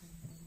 Mm-hmm.